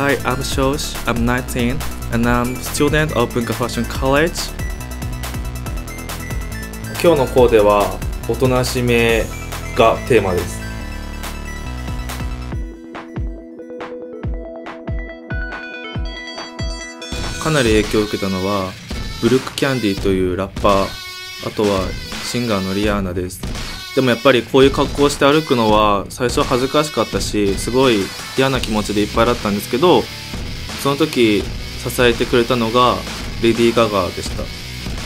Hi, I'm Shosh. I'm 19 and I'm student of Bunka Fashion College. 今日のコーデはおとなしめがテーマですかなり影響を受けたのはブルック・キャンディというラッパーあとはシンガーのリアーナですでもやっぱりこういう格好をして歩くのは最初恥ずかしかったしすごい嫌な気持ちでいっぱいだったんですけどその時支えてくれたのがレディー・ガガでした。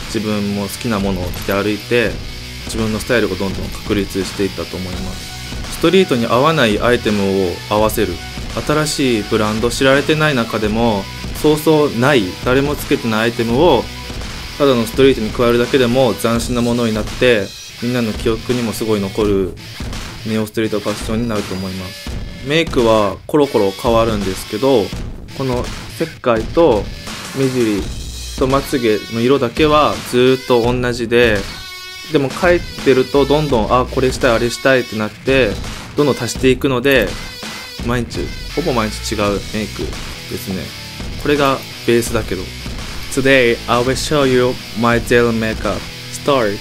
自分も好きなものを着て歩いて自分のスタイルがどんどん確立していったと思います。ストリートに合わないアイテムを合わせる。新しいブランド知られてない中でもそうそうない誰もつけてないアイテムをただのストリートに加えるだけでも斬新なものになってみんなの記憶にもすごい残るネオストリートファッションになると思います。メイクはコロコロ変わるんですけどこの石灰と目尻とまつげの色だけはずっと同じででも描いてるとどんどんあこれしたいあれしたいってなってどんどん足していくので毎日ほぼ毎日違うメイクですね。これがベースだけど。Today I will show you my daily makeup story.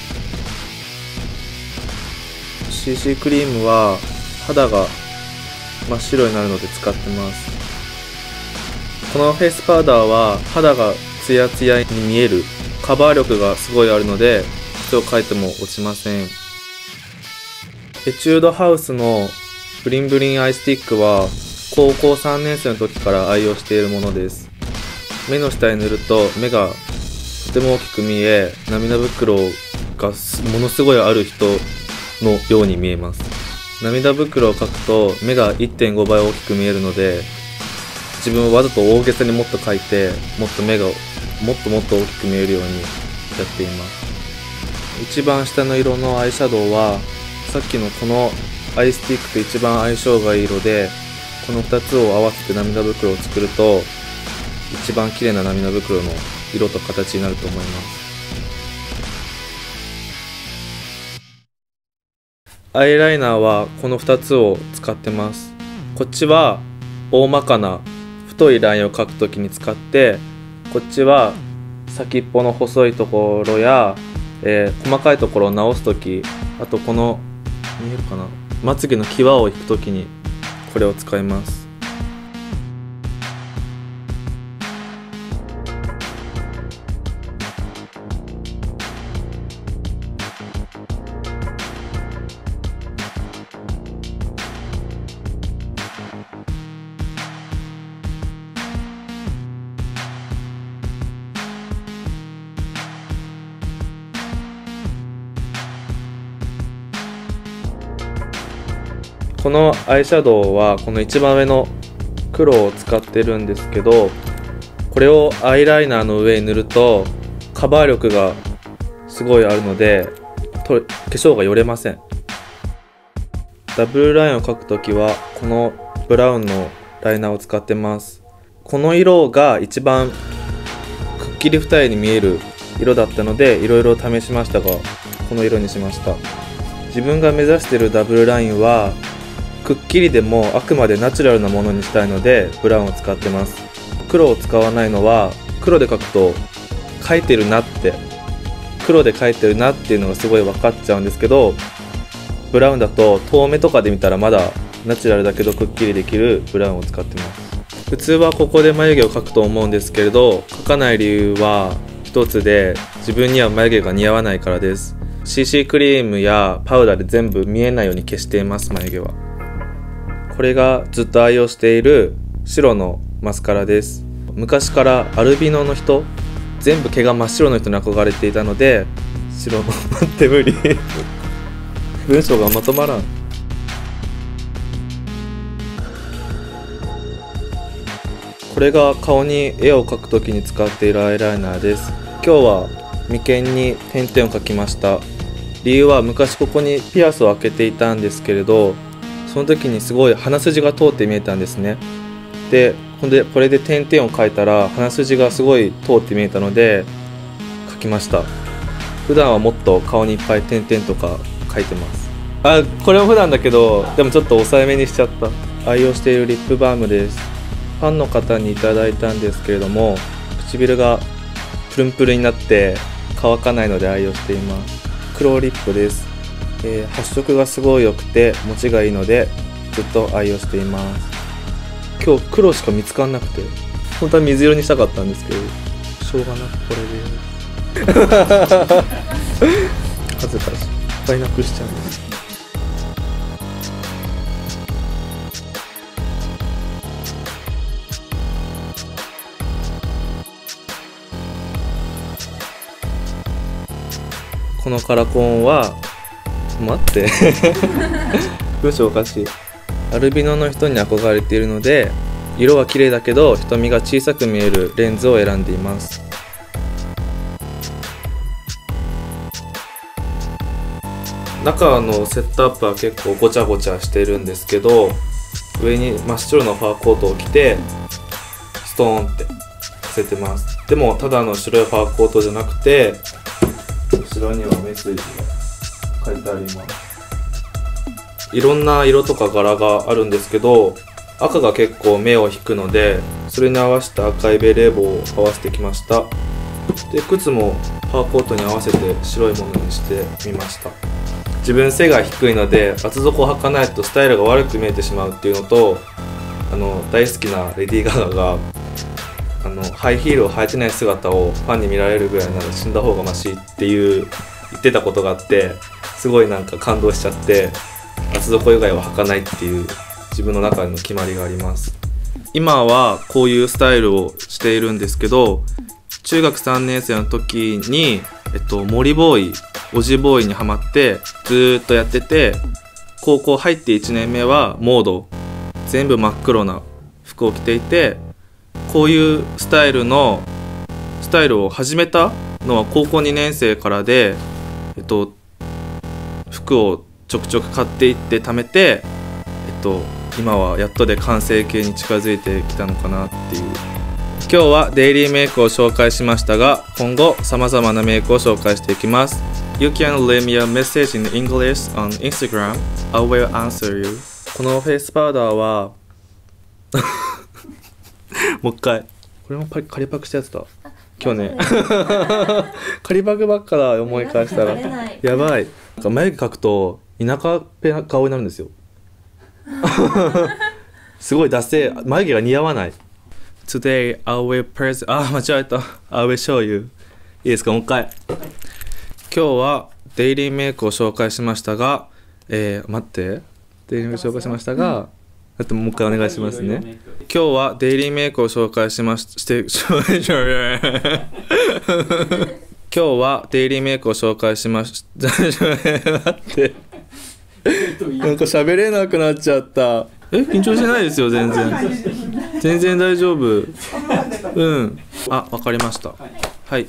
CC クリームは肌が真っ白になるので使ってます。このフェイスパウダーは肌がツヤツヤに見える。カバー力がすごいあるので靴を描いても落ちません。エチュードハウスのブリンブリンアイスティックは高校3年生の時から愛用しているものです。目の下に塗ると目がとても大きく見え涙袋がものすごいある人のように見えます。涙袋を描くと目が1.5倍大きく見えるので自分はわざと大げさにもっと描いてもっと目がもっともっと大きく見えるようにやっています。一番下の色のアイシャドウはさっきのこのアイスティックと一番相性がいい色でこの2つを合わせて涙袋を作ると一番綺麗な涙袋の色と形になると思います。アイライナーはこの2つを使ってます。こっちは大まかな太いラインを描くときに使ってこっちは先っぽの細いところや、えー、細かいところを直すときあとこの見えるかな？まつげの際を引くときにこれを使います。このアイシャドウはこの一番上の黒を使ってるんですけどこれをアイライナーの上に塗るとカバー力がすごいあるのでと化粧がよれません。ダブルラインを描くときはこのブラウンのライナーを使ってます。この色が一番くっきり二重に見える色だったのでいろいろ試しましたがこの色にしました。自分が目指してるダブルラインはくっきりでもあくまでナチュラルなものにしたいのでブラウンを使ってます。黒を使わないのは黒で描くと描いてるなって黒で描いてるなっていうのがすごい分かっちゃうんですけどブラウンだと遠目とかで見たらまだナチュラルだけどくっきりできるブラウンを使ってます。普通はここで眉毛を描くと思うんですけれど描かない理由は一つで自分には眉毛が似合わないからです。CC クリームやパウダーで全部見えないように消しています眉毛は。これがずっと愛用している白のマスカラです。昔からアルビノの人全部毛が真っ白の人に憧れていたので白の待って無理。文章がまとまらん。これが顔に絵を描くときに使っているアイライナーです。今日は眉間に点々を描きました。理由は昔ここにピアスを開けていたんですけれどその時にすごい鼻筋が通って見えたんですね。でほんでこれで点々を描いたら鼻筋がすごい通って見えたので描きました。普段はもっと顔にいっぱい点々とか描いてます。あこれも普段だけどでもちょっと抑えめにしちゃった。愛用しているリップバームです。ファンの方にいただいたんですけれども唇がプルンプルになって乾かないので愛用しています。黒リップです、えー発色がすごい良くて持ちがいいのでずっと愛用しています。今日黒しか見つかんなくて本当は水色にしたかったんですけどしょうがなくこれで。恥ずかしい。いっぱいなくしちゃうんです。このカラコンは待って。文章おかしい。アルビノの人に憧れているので色は綺麗だけど瞳が小さく見えるレンズを選んでいます。中のセットアップは結構ごちゃごちゃしてるんですけど上に真っ白のファーコートを着てストーンってさせてます。でもただの白いファーコートじゃなくて後ろにはメッセージが書いてあります。いろんな色とか柄があるんですけど赤が結構目を引くのでそれに合わせた赤いベレー帽を合わせてきました。で靴もファーコートに合わせて白いものにしてみました。自分背が低いので厚底を履かないとスタイルが悪く見えてしまうっていうのとあの大好きなレディー・ガガがあのハイヒールを履いてない姿をファンに見られるぐらいなら死んだ方がマシっていう言ってたことがあってすごいなんか感動しちゃって厚底以外は履かないっていう自分の中の決まりがあります。今はこういうスタイルをしているんですけど中学3年生の時に、えっと、森ボーイおじボーイにハマってずっとやってて高校入って1年目はモード全部真っ黒な服を着ていてこういうスタイルのスタイルを始めたのは高校2年生からで、えっと、服をちょくちょく買っていって貯めて、えっと、今はやっとで完成形に近づいてきたのかなっていう。今日はデイリーメイクを紹介しましたが今後さまざまなメイクを紹介していきます。You can leave me a message in English on Instagram. I will answer you. このフェイスパウダーは もう一回。これもパリ仮パクしたやつだ。去年 仮パクばっかだ思い返したら。やばいなんか眉毛描くと田舎っぺな顔になるんですよ。すごいダセー眉毛が似合わない。Today I will present あ間違えた。I will show you. いいですか？もう一回。今日はデイリーメイクを紹介しましたがえー、待って。デイリーメイクを紹介しましたが、だってもう一回お願いしますね。今日はデイリーメイクを紹介しましして 今日はデイリーメイクを紹介しまし 待って。なんか喋れなくなっちゃった。え緊張してないですよ全然。全然大丈夫。うん。あわかりました。はい。